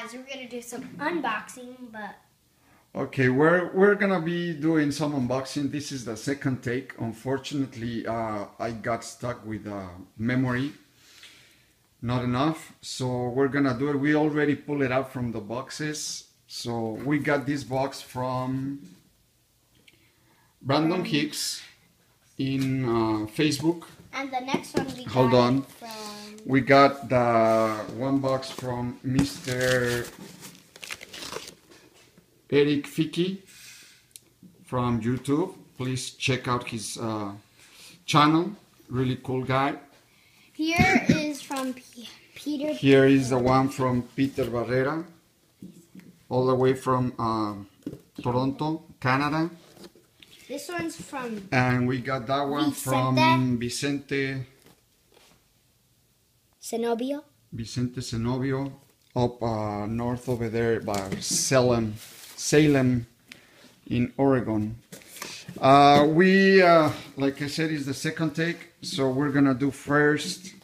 guys, we're gonna do some unboxing, but Okay, we're we're gonna be doing some unboxing. This is the second take. Unfortunately, uh, I got stuck with uh, memory, not enough. So we're gonna do it. We already pulled it out from the boxes. So we got this box from Brandon Hicks in uh, Facebook. And the next one we Hold got on. from We got the one box from Mr. Erik Fickey from YouTube. Please check out his uh, channel. Really cool guy. here is from P- Peter. Here is the one from Peter Barrera, all the way from uh, Toronto, Canada. This one's from And we got that one from Vicente Zenobia. Vicente Zenobio up uh, north over there by Salem, Salem in Oregon. Uh, we, uh, like I said, is the second take, so we're gonna do first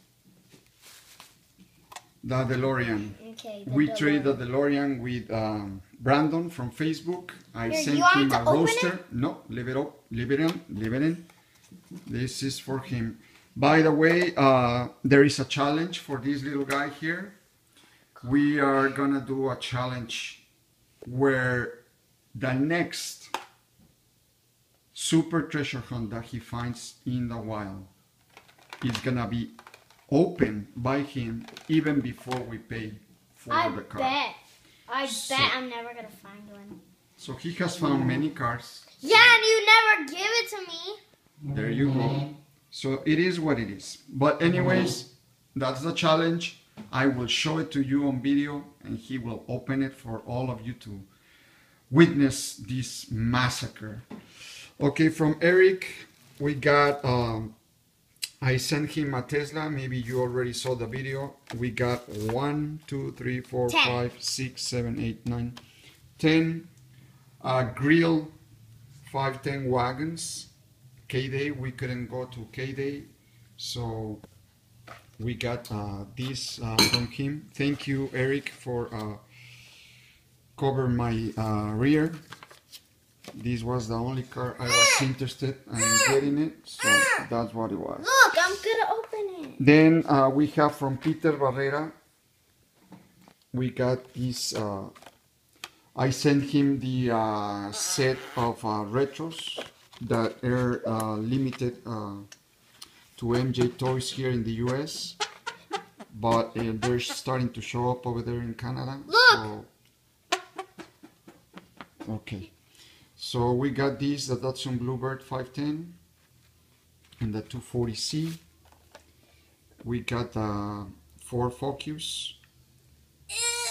the DeLorean. Okay. the We DeLorean. trade the DeLorean with um, Brandon from Facebook. I Here, sent him a roaster. No, leave it up, leave it in, leave it in. This is for him. By the way, uh, there is a challenge for this little guy here. We are gonna do a challenge where the next super treasure hunt that he finds in the wild is gonna be opened by him even before we pay for I the car. bet. I So- bet I'm never gonna find one. So he has found many cars. Yeah, and you never give it to me. There you go. So it is what it is. But anyways, that's the challenge. I will show it to you on video and he will open it for all of you to witness this massacre. Okay, from Eric, we got um I sent him a Tesla. Maybe you already saw the video. We got one, two, three, four, Ten. five, six, seven, eight, nine, ten uh, grill 510 wagons. K Day, we couldn't go to K Day, so we got uh, this uh, from him. Thank you, Eric, for uh, cover my uh, rear. This was the only car I was interested in getting it, so that's what it was. I'm gonna open it. Then uh, we have from Peter Barrera. We got this. Uh, I sent him the uh, set of uh, retros that are uh, limited uh, to MJ Toys here in the US, but uh, they're starting to show up over there in Canada. Look! So, okay, so we got these the Datsun Bluebird 510 and the 240C we got the Ford Focus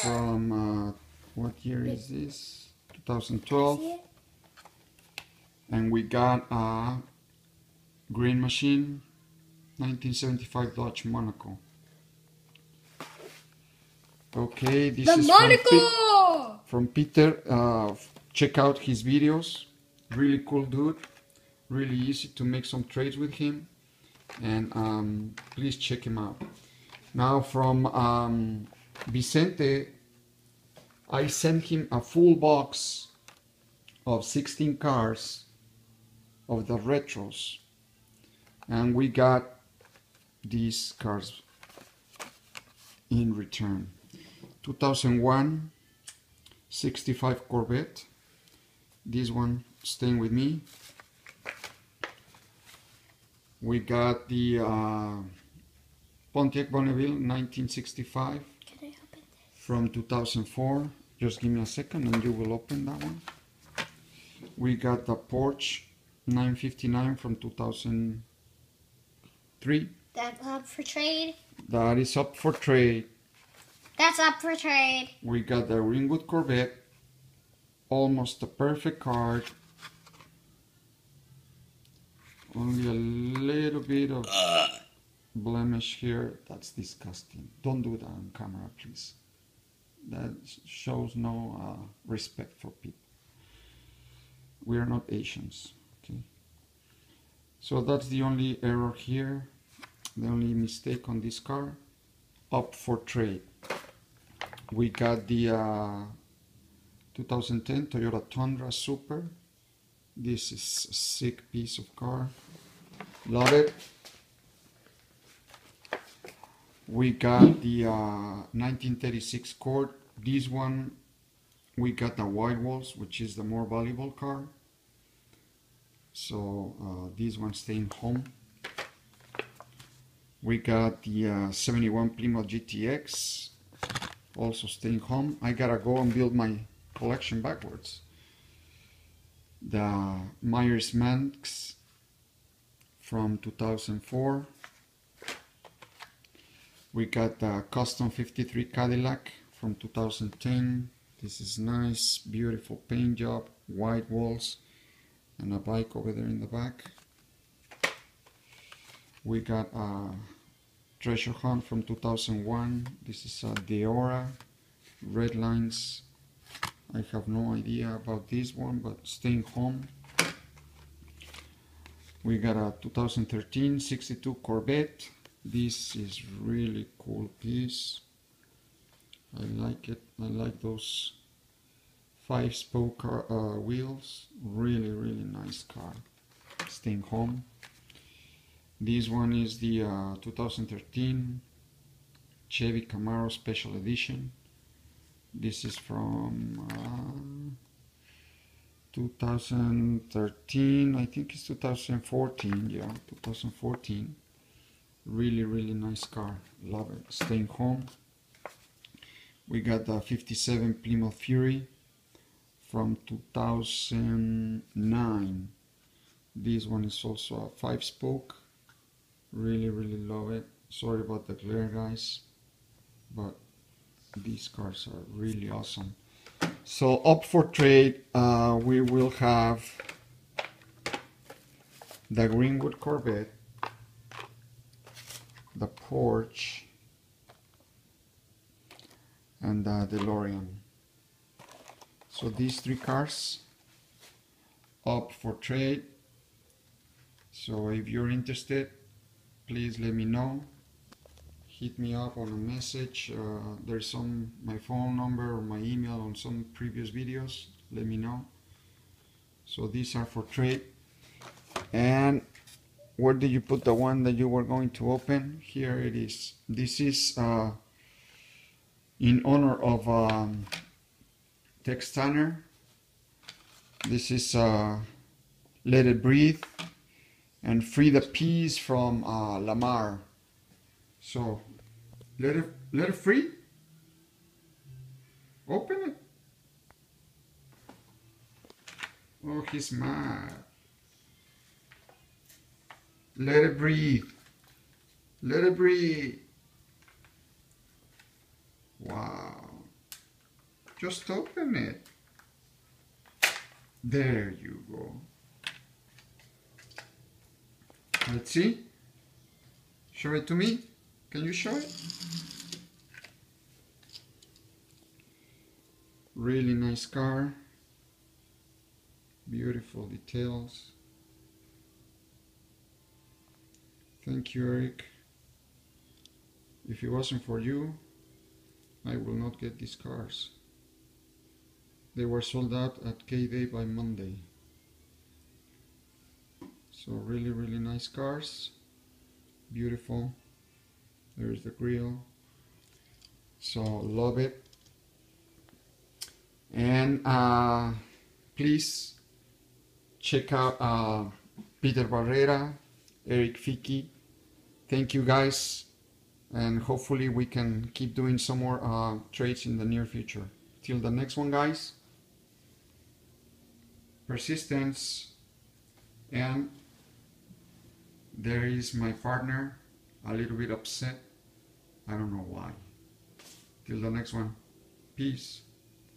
from uh, what year is this? 2012, and we got a Green Machine 1975 Dodge Monaco. Okay, this The is from, Monaco. from Peter. Uh, check out his videos. Really cool dude. Really easy to make some trades with him. And um, please check him out. Now from um, Vicente, I sent him a full box of 16 cars of the retros. And we got these cars in return. 2001 65 Corvette. This one staying with me. We got the uh, Pontiac Bonneville 1965 Can I open this? from 2004. Just give me a second and you will open that one. We got the Porsche 959 from 2003. That's up for trade. That is up for trade. That's up for trade. We got the Greenwood Corvette, almost a perfect card. Only a little bit of blemish here. That's disgusting. Don't do that on camera, please. That shows no uh, respect for people. We are not Asians, okay? So that's the only error here. The only mistake on this car. Up for trade. we got the uh, 2010 Toyota Tundra Super. This is a sick piece of car. Love it. We got the uh, 1936 Cord. This one, we got the white walls, which is the more valuable car. So uh, this one staying home. We got the uh, 71 Plymouth GTX, also staying home. I gotta go and build my collection backwards. The Myers Manx from 2004. We got a Custom 53 Cadillac from 2010. This is nice, beautiful paint job, white walls, and a bike over there in the back. We got a Treasure Hunt from 2001. This is a Deora, red lines. I have no idea about this one, but staying home. We got a 2013 62 Corvette. This is really cool piece. I like it. I like those five spoke uh, wheels. Really, really nice car. Staying home. This one is the uh, 2013 Chevy Camaro Special Edition. This is from uh, 2013, I think it's 2014, yeah, 2014. Really, really nice car, love it. Staying home. We got the 57 Plymouth Fury from 2009. This one is also a five spoke. Really, really love it. Sorry about the glare, guys, but these cars are really awesome. So up for trade, uh, we will have the Greenwood Corvette, the Porsche, and the DeLorean. So these three cars up for trade. So if you're interested, please let me know hit me up on a message uh, there's some my phone number or my email on some previous videos let me know. So these are for trade. And where did you put the one that you were going to open? Here it is. This is uh, in honor of um, Tex Tanner. This is uh, Let It Breathe and Free the Peace from uh, Lamar so let it let it free. Open it. Oh, he's mad. Let it breathe. Let it breathe. Wow. Just open it. There you go. Let's see. Show it to me. Can you show it? Really nice car. Beautiful details. Thank you, Eric. If it wasn't for you, I will not get these cars. They were sold out at K-Day by Monday. So really, really nice cars. Beautiful there's the grill. So love it. And uh, please check out uh, Peter Barrera Erik Fickey thank you guys. And hopefully we can keep doing some more uh, trades in the near future. Till the next one guys. Persistence. And there is my partner a little bit upset I don't know why. Till the next one. Peace.